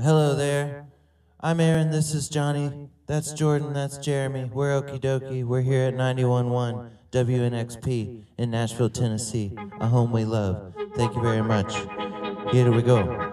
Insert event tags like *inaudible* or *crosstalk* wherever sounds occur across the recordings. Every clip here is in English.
Hello there. I'm Aaron, this is Johnny, that's Jordan, that's Jeremy. We're Okey Dokey. We're here at 911 WNXP in Nashville, Tennessee, a home we love. Thank you very much. Here we go.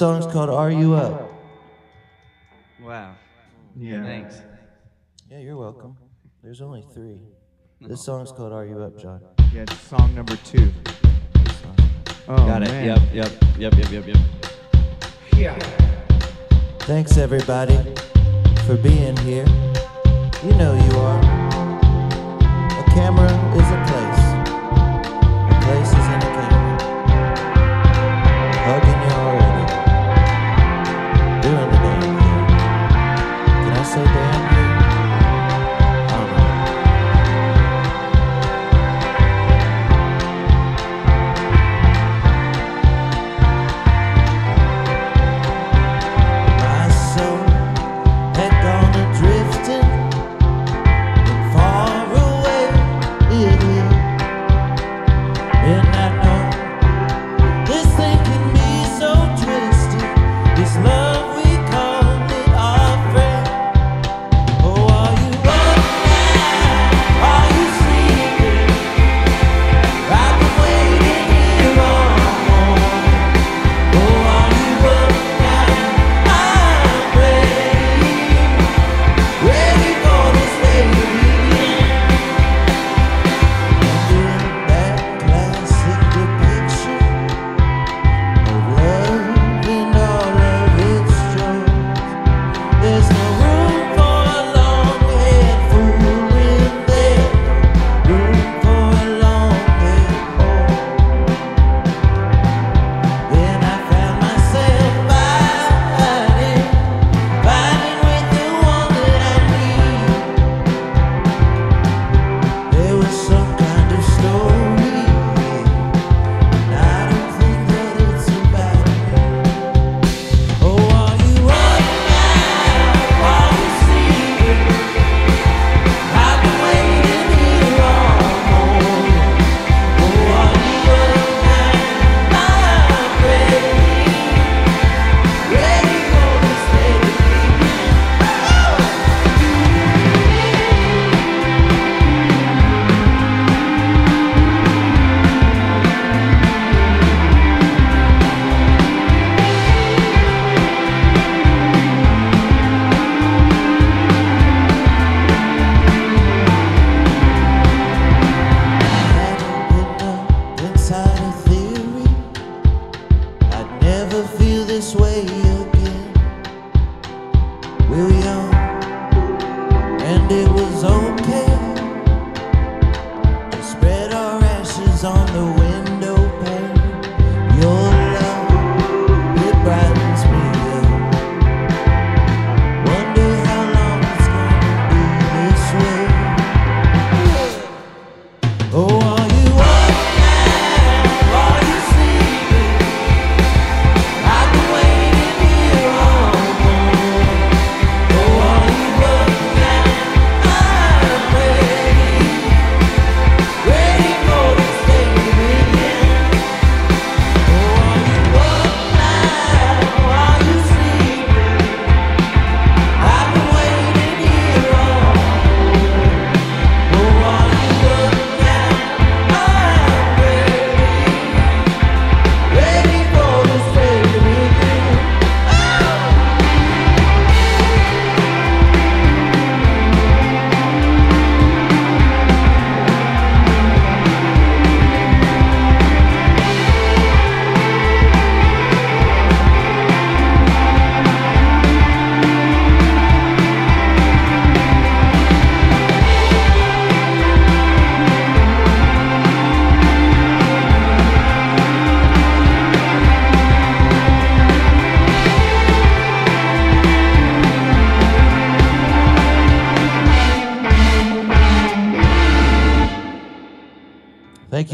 song's called Are You Up? Wow. Yeah. Thanks. Yeah, you're welcome. There's only three. This song's called Are You Up, John? Yeah, it's song number two. Oh, Got it. Man. Yep, yep, yep, yep, yep, yep. Yeah. Thanks, everybody, for being here. You know you are. A camera is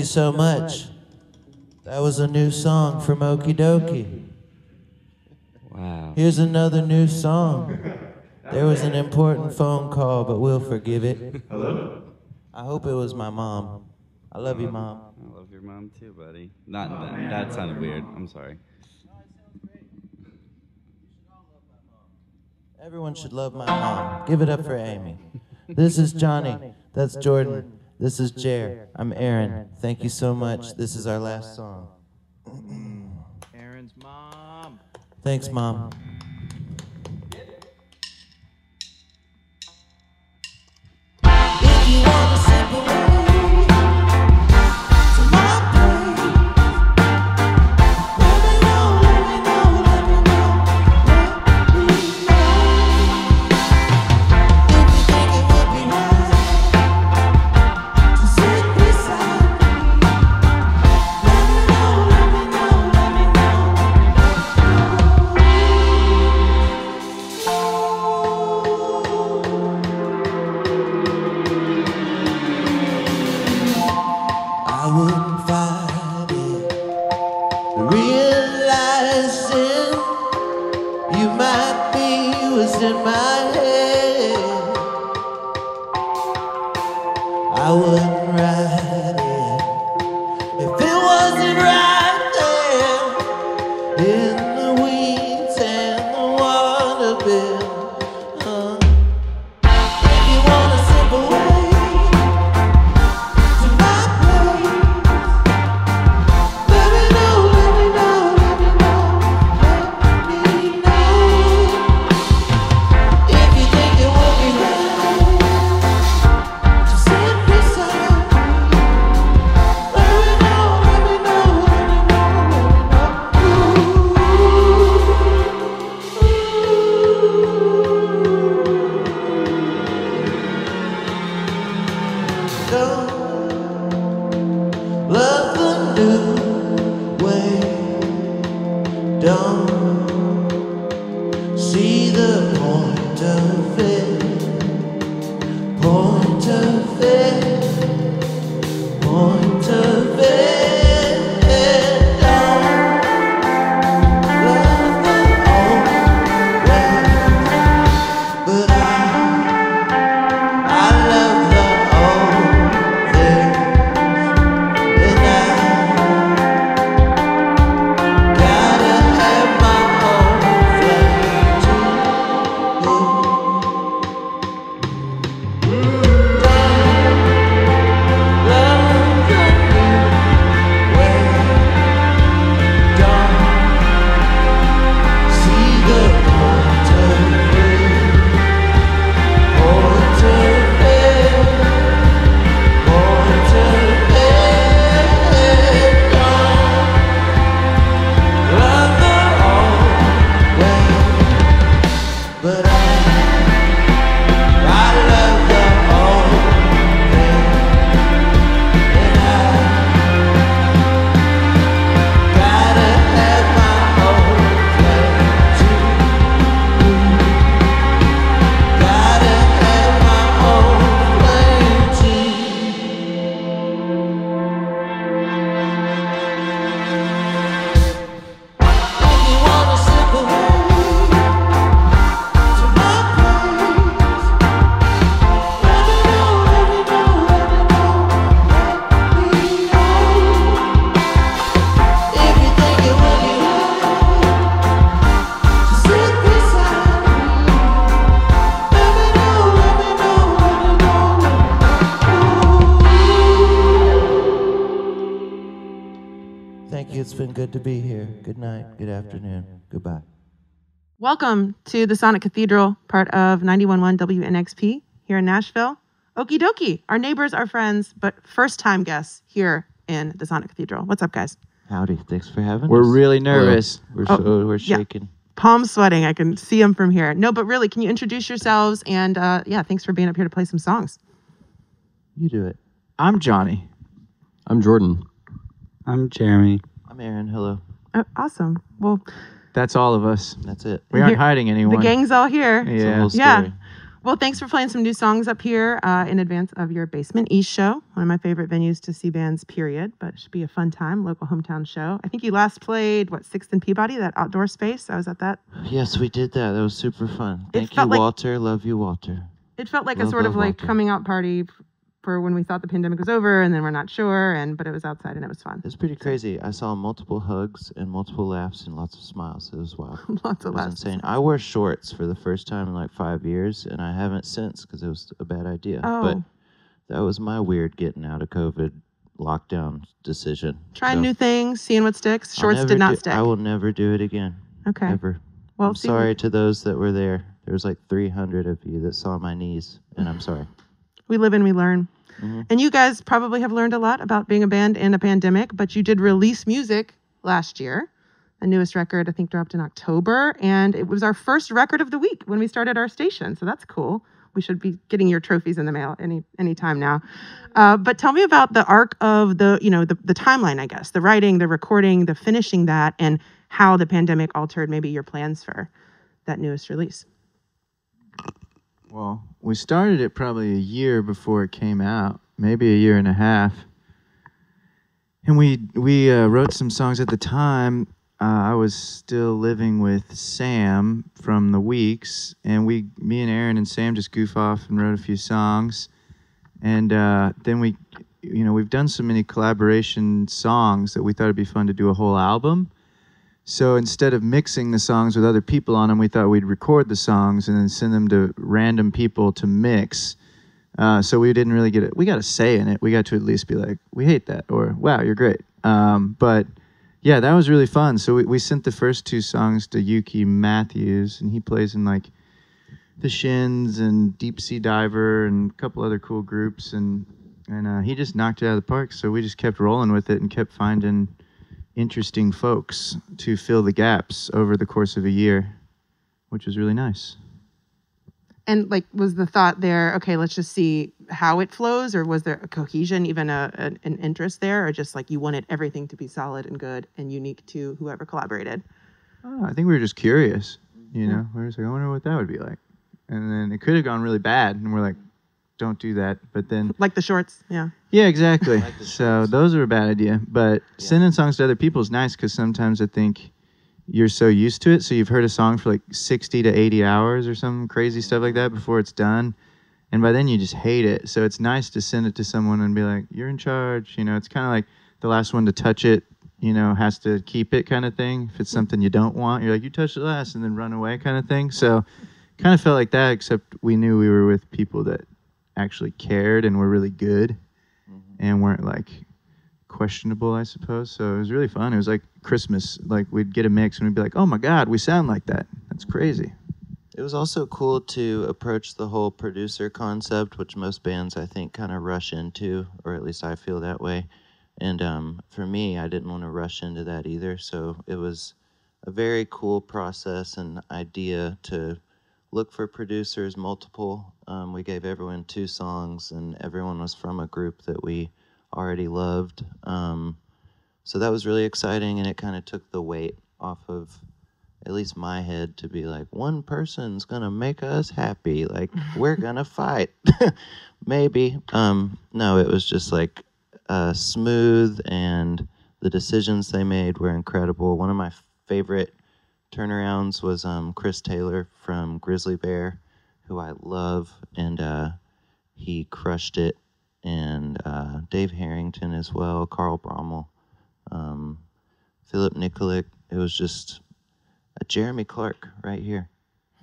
so much. That was a new song from Okey Dokey. Wow. Here's another new song. There was an important phone call, but we'll forgive it. Hello? I hope it was my mom. I love you, mom. I love your mom too, buddy. Not oh, that, that sounded weird. I'm sorry. Everyone should love my mom. Give it up for Amy. This is Johnny. That's Jordan. This is Jer. I'm Aaron. Thank you so much. This is our last song. Aaron's mom. Thanks, mom. If you want would Thank you. It's been good to be here. Good night. Good afternoon. Goodbye. Welcome to the Sonic Cathedral, part of 911 WNXP here in Nashville. Okey dokey. Our neighbors, our friends, but first time guests here in the Sonic Cathedral. What's up, guys? Howdy. Thanks for having us. We're us. really nervous. We're Oh, so we're yeah. shaking. Palm sweating. I can see them from here. No, but really, can you introduce yourselves? And uh, yeah, thanks for being up here to play some songs. You do it. I'm Johnny. I'm Jordan. I'm Jeremy. I'm Aaron. Hello. Oh, awesome. Well, That's all of us. That's it. We aren't Here- hiding anyone. the gang's all here. It's the Yeah. whole Yeah. Well, thanks for playing some new songs up here uh, in advance of your Basement East show. One of my favorite venues to see bands, period. But it should be a fun time, local hometown show. I think you last played, what, 6th and Peabody, that outdoor space? I was at that. Yes, we did that. That was super fun. Thank you, felt like- Walter. Love you, Walter. It felt like a Love, sort of love like Walter. coming out party f- for when we thought the pandemic was over and then we're not sure. And But it was outside and it was fun. It's pretty crazy. I saw multiple hugs and multiple laughs and lots of smiles. It was wild. *laughs* Lots It of was laughs. insane. I wore shorts for the first time in like five years, and I haven't since because it was a bad idea. Oh. But that was my weird getting out of COVID lockdown decision. Trying So new things, seeing what sticks. Shorts did not do- stick. I will never do it again. okay. Ever. Well, I'm sorry to those that were there. There was like 300 of you that saw my knees, and I'm sorry. we live and we learn. Mhm. And you guys probably have learned a lot about being a band in a pandemic, but you did release music last year. The newest record, I think, dropped in October, and it was our first record of the week when we started our station. So that's cool. We should be getting your trophies in the mail any any time now. Uh, but tell me about the arc of the, you know, the, the timeline, I guess, the writing, the recording, the finishing that, and how the pandemic altered maybe your plans for that newest release. Well, we started it probably a year before it came out, maybe a year and a half. And we we uh, wrote some songs at the time. Uh, I was still living with Sam from the Weeks, and we, me and Aaron and Sam, just goof off and wrote a few songs. And uh, then we, you know, we've done so many collaboration songs that we thought it'd be fun to do a whole album. So instead of mixing the songs with other people on them, we thought we'd record the songs and then send them to random people to mix. Uh, so we didn't really get it. We got a say in it. We got to at least be like, we hate that, or wow, you're great. Um, but yeah, that was really fun. So we, we sent the first two songs to Yuuki Matthews, and he plays in like the Shins and Deep Sea Diver and a couple other cool groups, and and uh, he just knocked it out of the park. So we just kept rolling with it and kept finding interesting folks to fill the gaps over the course of a year, which was really nice. And like, was the thought there? Okay, let's just see how it flows, or was there a cohesion, even a, an, an interest there, or just like you wanted everything to be solid and good and unique to whoever collaborated? Oh, I think we were just curious, you know. We were just like, I wonder what that would be like. And then it could have gone really bad, and we're like, don't do that. But then, Like the shorts, yeah. yeah, exactly. *laughs* Like so those are a bad idea. But Yeah. sending songs to other people is nice because sometimes I think you're so used to it, so you've heard a song for like 60 to 80 hours or some crazy stuff like that before it's done. And by then you just hate it. So it's nice to send it to someone and be like, you're in charge. You know, it's kind of like the last one to touch it, you know, has to keep it kind of thing. If it's mm. something you don't want, you're like, you touched it last and then run away kind of thing. So kind of felt like that, except we knew we were with people that actually cared and were really good and weren't like questionable, I suppose. So it was really fun. It was like Christmas. Like we'd get a mix and we'd be like, oh my God, we sound like that. That's crazy. It was also cool to approach the whole producer concept, which most bands I think kind of rush into, or at least I feel that way. And um, for me, I didn't want to rush into that either. So it was a very cool process and idea to look for producers, multiple. Um, we gave everyone two songs, and everyone was from a group that we already loved. Um, so that was really exciting, and it kind of took the weight off of at least my head to be like, one person's gonna make us happy. Like *laughs* we're gonna fight, *laughs* maybe. Um, no, it was just like uh, smooth, and the decisions they made were incredible. One of my favorite turnarounds was um, Chris Taylor from Grizzly Bear, who I love, and uh, he crushed it. And uh, Dave Harrington as well, Carl Broemel, um, Philip Nikolic. It was just uh, Jeremy Clark right here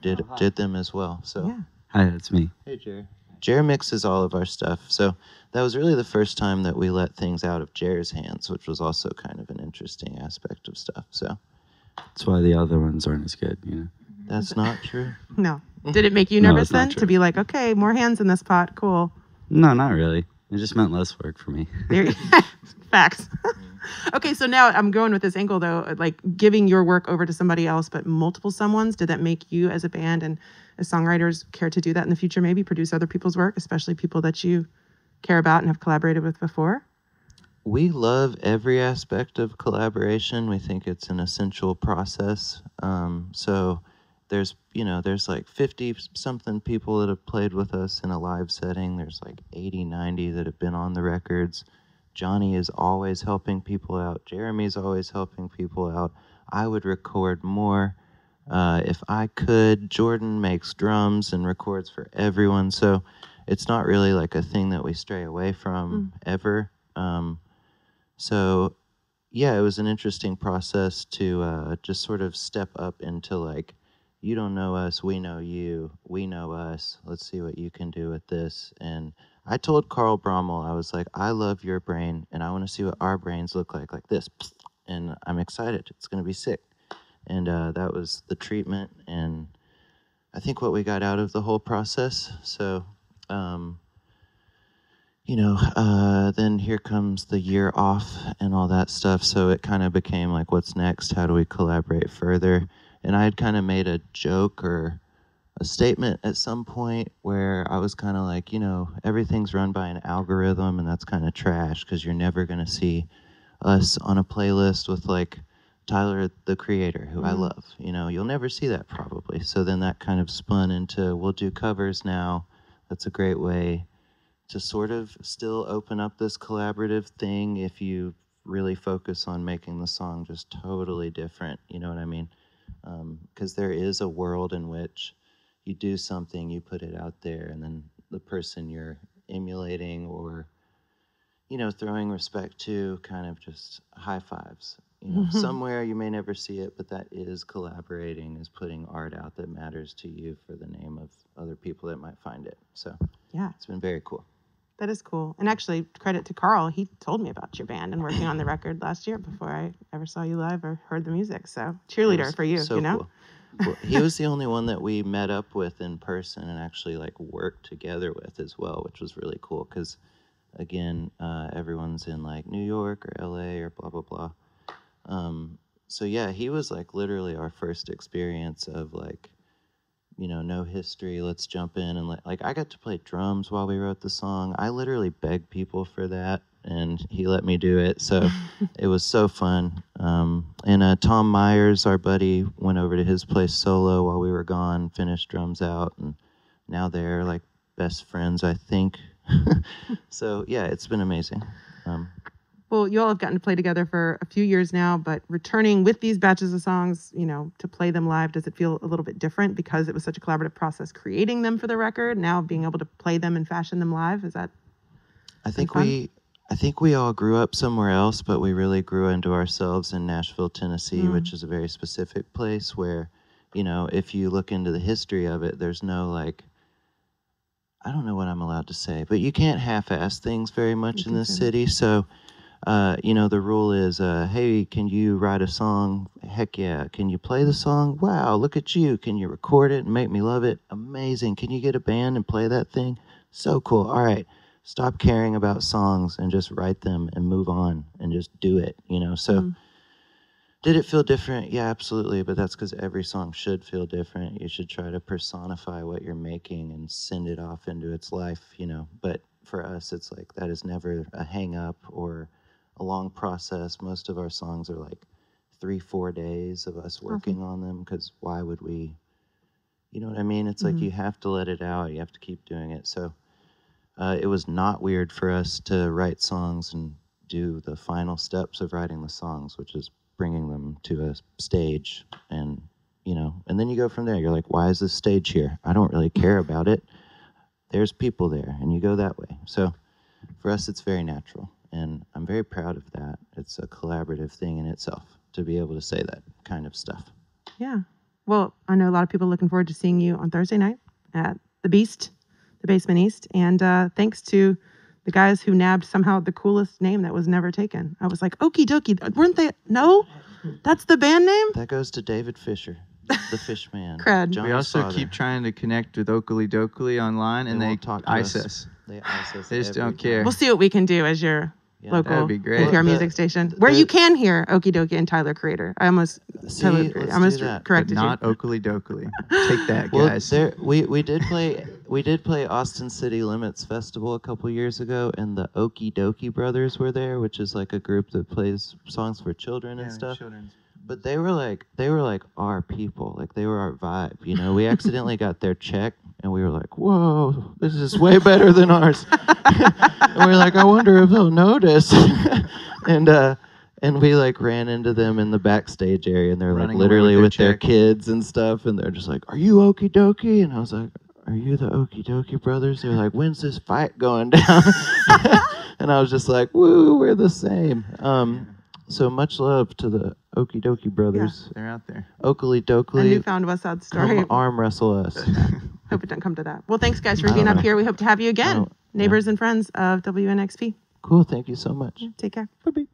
did did them as well. So Yeah. Hi, that's me. hey, Jerry. Jer mixes all of our stuff. So that was really the first time that we let things out of Jer's hands, which was also kind of an interesting aspect of stuff. So That's why the other ones aren't as good, you know. that's not true. No. Did it make you *laughs* No, nervous it's not then true. to be like, okay, more hands in this pot? Cool. No, not really. It just meant less work for me. There, *laughs* *laughs* facts. okay, so now I'm going with this angle though, uh, like giving your work over to somebody else, but multiple someone's. Did that make you, as a band and as songwriters, care to do that in the future? Maybe produce other people's work, especially people that you care about and have collaborated with before. We love every aspect of collaboration. We think it's an essential process. Um, so there's, you know, there's like 50 something people that have played with us in a live setting. There's like 80, 90 that have been on the records. Johnny is always helping people out. Jeremy's always helping people out. I would record more uh, if I could. Jordan makes drums and records for everyone. So it's not really like a thing that we stray away from ever. Um, so yeah, it was an interesting process to uh, just sort of step up into like, you don't know us, we know you, we know us. Let's see what you can do with this. And I told Carl Broemel, I was like, I love your brain, and I want to see what our brains look like, like this. And I'm excited. It's going to be sick. And uh, that was the treatment, and I think what we got out of the whole process. So, um, you know, uh, then here comes the year off and all that stuff. So it kind of became like, what's next? How do we collaborate further? And I had kind of made a joke or a statement at some point where I was kind of like, you know, everything's run by an algorithm and that's kind of trash because you're never going to see us on a playlist with like Tyler the creator who I Mhm. love. You know, you'll never see that probably. So then that kind of spun into we'll do covers now. That's a great way to sort of still open up this collaborative thing if you really focus on making the song just totally different. You know what I mean? Um, because there is a world in which you do something, you put it out there, and then the person you're emulating or you know throwing respect to kind of just high fives. You know, mm-hmm. somewhere you may never see it, but that is collaborating, is putting art out that matters to you for the name of other people that might find it. So Yeah. it's been very cool. That is cool. And actually, credit to Carl. He told me about your band and working on the record last year before I ever saw you live or heard the music. So, cheerleader for you, so you know? cool. Well, he was the only one that we met up with in person and actually like worked together with as well, which was really cool because, again, uh, everyone's in like New York or LA or blah blah blah. Um, so yeah, he was like literally our first experience of like, you know, no history. Let's jump in and let, like I got to play drums while we wrote the song. I literally begged people for that, and he let me do it. So *laughs* it was so fun. Um, and uh, Tom Myers, our buddy, went over to his place solo while we were gone, finished drums out, and now they're like best friends, I think. *laughs* so yeah, it's been amazing. Um, Well, you all have gotten to play together for a few years now, but returning with these batches of songs, you know, to play them live, does it feel a little bit different because it was such a collaborative process creating them for the record? Now being able to play them and fashion them live, is that I think we, I think we all grew up somewhere else, but we really grew into ourselves in Nashville, Tennessee, Mm. which is a very specific place where, you know, if you look into the history of it, there's no like. I don't know what I'm allowed to say, but you can't half-ass things very much You in this say city. So, uh, you know, the rule is, uh, hey, can you write a song? Heck yeah. Can you play the song? Wow, look at you. Can you record it and make me love it? Amazing. Can you get a band and play that thing? So cool. All right. Stop caring about songs and just write them and move on and just do it, you know? So, Mm. did it feel different? Yeah, absolutely. But that's because every song should feel different. You should try to personify what you're making and send it off into its life, you know? But for us, it's like that is never a hang up or a long process. Most of our songs are like three, four days of us working on them because why would we? You know what I mean? It's like Mhm. you have to let it out, you have to keep doing it. So uh, it was not weird for us to write songs and do the final steps of writing the songs, which is bringing them to a stage and you know and then you go from there you're like why is this stage here i don't really *laughs* care about it there's people there and you go that way so for us it's very natural and i'm very proud of that it's a collaborative thing in itself to be able to say that kind of stuff Yeah. Well, I know a lot of people looking forward to seeing you on Thursday night at the Beast, the Basement East. And uh, thanks to the guys who nabbed somehow the coolest name that was never taken. I was like, Okey dokey. Weren't they? No? That's the band name? That goes to David Fisher, the *laughs* fish man. Cred. We we also father. keep trying to connect with Oakley Dokley online, and They they, talk to ice us. us. They ISIS. They just don't time. care. We'll see what we can do as your Yeah. local That'd be great. NPR Well, music station, where you can hear Okey dokey and Tyler Creator. I almost, See, Tyler, let's I almost. Corrected not you. Oakley Dokley. Take that, *laughs* Well, guys. there we we did play we did play Austin City Limits Festival a couple years ago, and the Okee Dokee Brothers were there, which is like a group that plays songs for children and stuff. But they were like they were like our people, like they were our vibe. You know, we *laughs* accidentally got their check, and we were like, "Whoa, this is way better than ours." *laughs* and we are like, "I wonder if they'll notice." *laughs* and uh, and we like ran into them in the backstage area, and they're like Running literally with with their their kids and stuff, and they're just like, "Are you Okey Dokey?" And I was like. Are you the Okee Dokee brothers? They're like, when's this fight going down? *laughs* and I was just like, woo, we're the same. Um, so much love to the Okee Dokee brothers. They're out there. Oakley Dokley, newfound West Side Story. come arm wrestle us. Hope it doesn't come to that. Well, thanks guys for being up here. We hope to have you again, neighbors and friends of WNXP. cool, thank you so much. Take care. Bye-bye.